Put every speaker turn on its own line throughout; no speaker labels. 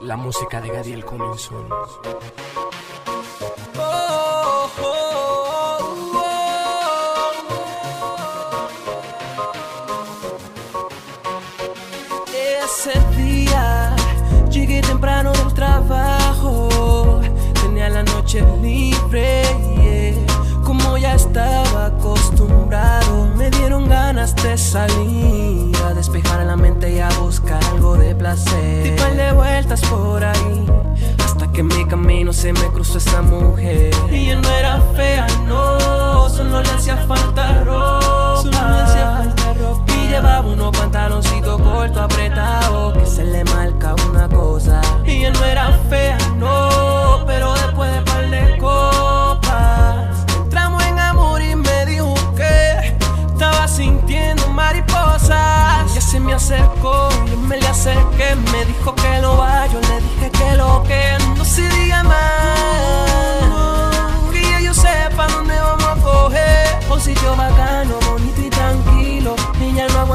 La música de Gadiel.
Oh, oh, oh. Ese día llegué temprano del trabajo, tenía la noche libre, yeah. como ya estaba acostumbrado, me dieron ganas de salir a despejar la mente y a buscar algo de placer. Por ahí, hasta que en mi camino se me cruzó esa mujer. Y ella no era fea, no, solo le hacía falta ropa. Solo le hacía falta ropa. Y llevaba unos pantaloncitos cortos apretados que se le marca una cosa. Y ella no era fea, no, pero después de par de copas entramos en amor y me dijo que estaba sintiendo mariposas. Ya se me acercó, yo me le acerqué, me dijo que lo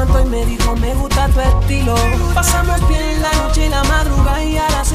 y me dijo, me gusta tu estilo. Pasamos bien la noche y la madrugada y a las